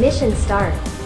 Mission start.